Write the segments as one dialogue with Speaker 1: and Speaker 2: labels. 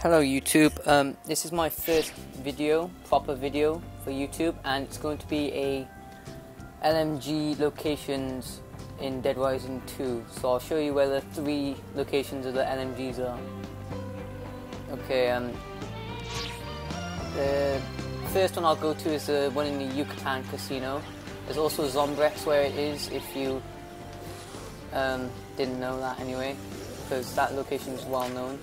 Speaker 1: Hello YouTube, um, this is my first video, proper video for YouTube and it's going to be a LMG locations in Dead Rising 2 so I'll show you where the three locations of the LMGs are. Okay, um, the first one I'll go to is the one in the Yucatan Casino. There's also Zombrex where it is if you um, didn't know that anyway because that location is well known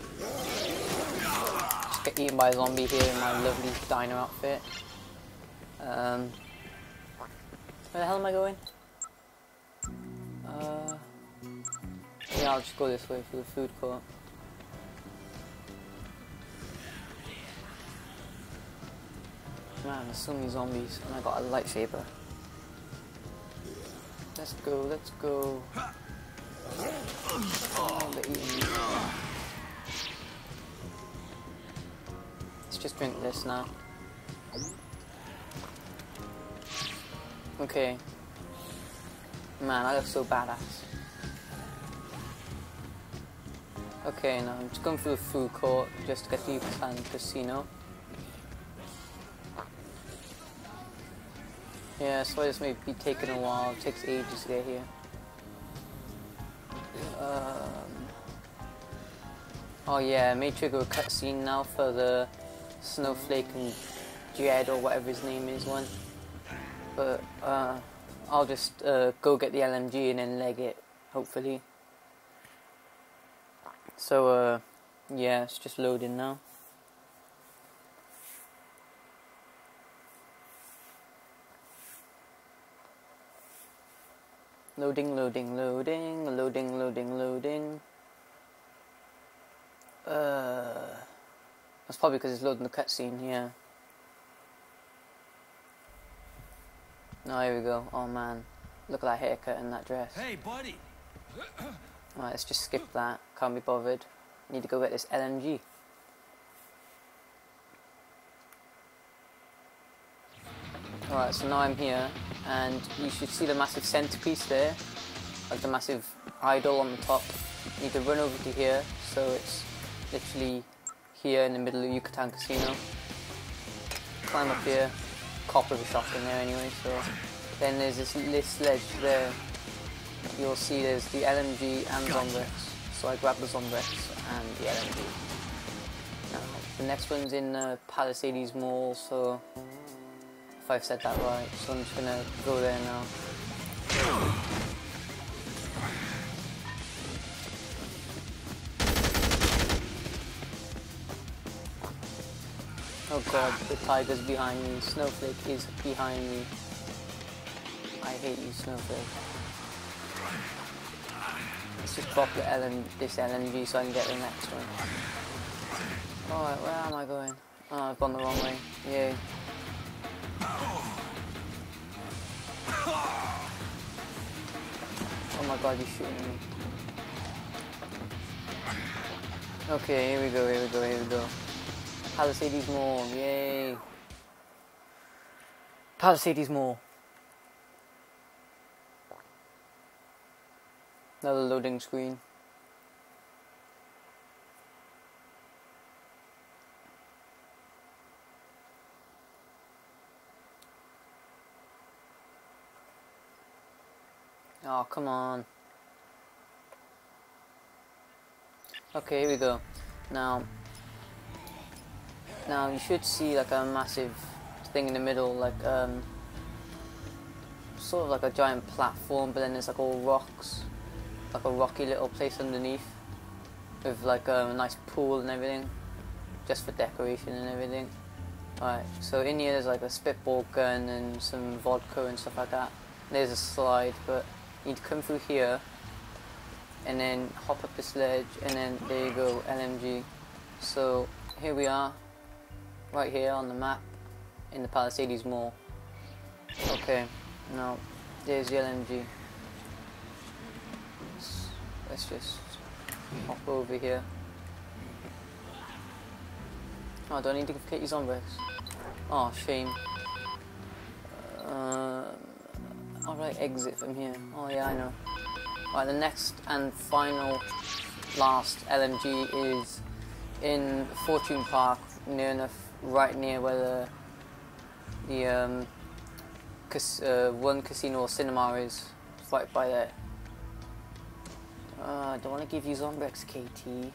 Speaker 1: get eaten by a zombie here in my lovely diner outfit. Um, where the hell am I going? Uh, yeah, I'll just go this way for the food court. Man, there's so many zombies, and I got a lightsaber. Let's go, let's go. Oh, just drink this now. Okay. Man, I look so badass. Okay, now I'm just going through the food court just to get the Yucatan Casino. Yeah, so this may be taking a while. It takes ages to get here. Um, oh yeah, may trigger a cutscene now for the Snowflake and Jed or whatever his name is one. But uh, I'll just uh, go get the LMG and then leg it, hopefully. So uh, yeah, it's just loading now. Loading, loading, loading, loading, loading, loading. Uh... That's probably because it's loading the cutscene, yeah. Oh, here we go. Oh man. Look at that haircut and that dress.
Speaker 2: Hey, buddy!
Speaker 1: Alright, let's just skip that. Can't be bothered. Need to go get this LMG. Alright, so now I'm here, and you should see the massive centerpiece there, like the massive idol on the top. You need to run over to here, so it's literally here in the middle of Yucatan Casino. Climb up here, cop with a shotgun there anyway, so then there's this, this ledge there. You'll see there's the LMG and gotcha. Zombrex. So I grab the Zombrex and the LMG. Now, the next one's in uh, Palisades Mall, so if I've said that right, so I'm just gonna go there now. Oh god, the tiger's behind me. Snowflake is behind me. I hate you, Snowflake. Let's just drop the LM this LMG so I can get the next one. Alright, where am I going? Oh, I've gone the wrong way. Yay. Oh my god, you're shooting me. Okay, here we go, here we go, here we go. Palisades Mall, yay. Palisades Mall. Another loading screen. Oh, come on. Okay, here we go. Now, now you should see like a massive thing in the middle, like um, sort of like a giant platform, but then there's like all rocks, like a rocky little place underneath, with like um, a nice pool and everything, just for decoration and everything. Alright, so in here there's like a spitball gun and some vodka and stuff like that. There's a slide, but you need to come through here, and then hop up this ledge, and then there you go, LMG. So here we are, right here on the map in the Palisades Mall. Okay, now there's the LMG. Let's, let's just hop over here. Oh, do I need to get you zombies? Oh, shame. Uh, Alright, exit from here. Oh yeah, I know. Right, the next and final last LMG is in Fortune Park, near enough, right near where the the um, cas- uh, one casino or cinema is, it's right by there. Uh, I don't want to give you Zombrex, Katey.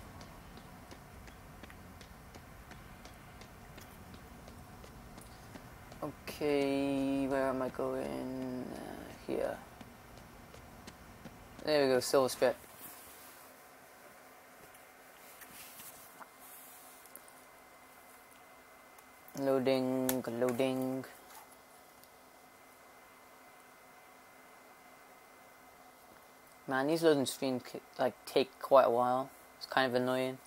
Speaker 1: Okay, where am I going? Uh, here. There we go, Silver Strip. Loading, loading. Man, these loading screens like take quite a while. It's kind of annoying.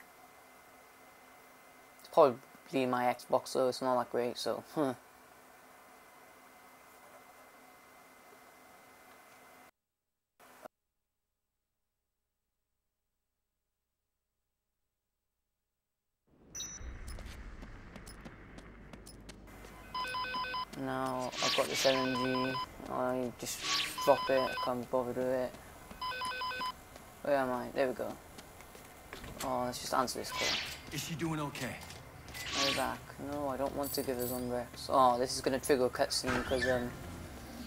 Speaker 1: It's probably my Xbox though, it's not that great, so hmm huh. Now I've got this LMG, I just drop it, I can't be bothered with it. Where am I? There we go. Oh, let's just answer this call.
Speaker 2: Is she doing okay?
Speaker 1: Way back. No, I don't want to give her Zombrex. Oh, this is going to trigger a cutscene because um,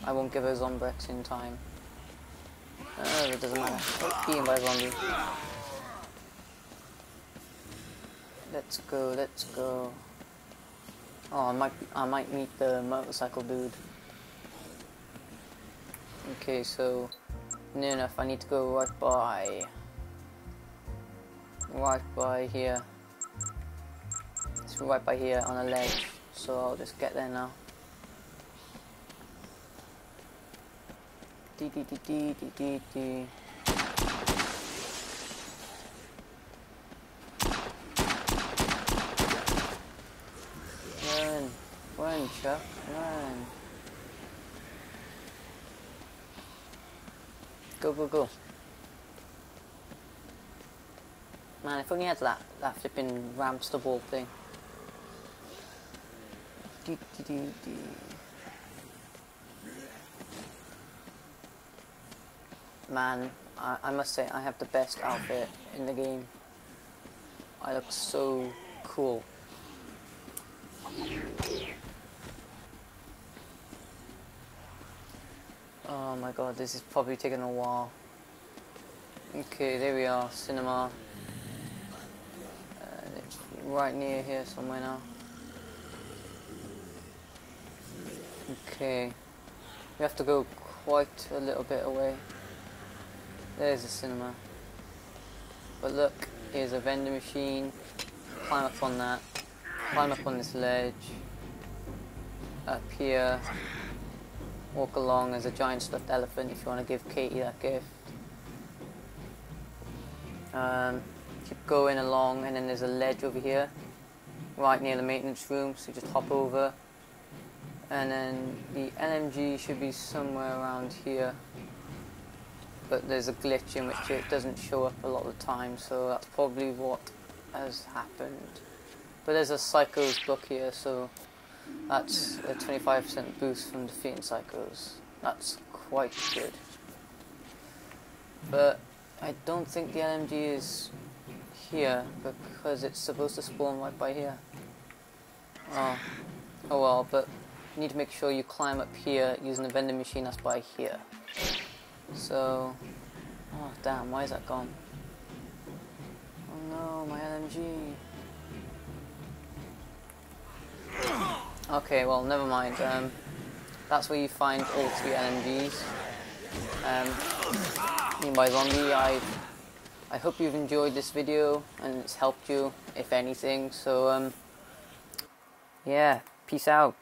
Speaker 1: I won't give her Zombrex in time. Oh, it doesn't matter. Oh, being by zombie. Let's go, let's go. Oh, I might, I might meet the motorcycle dude. Okay, so near enough. I need to go right by, right by here. It's right by here on a ledge, so I'll just get there now. Dee dee dee dee dee dee. Run, Chuck, run. Go, go, go. Man, if only had that, that flipping ramps the ball thing. Dee, dee, dee, dee. Man, I, I must say, I have the best outfit in the game. I look so cool. Oh my god, this is probably taking a while. Okay, there we are, cinema. Uh, it's right near here somewhere now. Okay, we have to go quite a little bit away. There's a cinema. But look, here's a vending machine. Climb up on that. Climb up on this ledge. Up here walk along as a giant stuffed elephant if you want to give Katey that gift. Um, keep going along and then there's a ledge over here right near the maintenance room so just hop over and then the LMG should be somewhere around here but there's a glitch in which it doesn't show up a lot of the time so that's probably what has happened but there's a Psychos book here so that's a 25% boost from defeating psychos. That's quite good. But I don't think the LMG is here because it's supposed to spawn right by here. Oh, oh well, but you need to make sure you climb up here using the vending machine that's by here. So, oh damn, why is that gone? Oh no, my LMG. Okay, well, never mind. Um, that's where you find all three LMGs. Um, by zombie, I I hope you've enjoyed this video and it's helped you, if anything. So, um, yeah, peace out.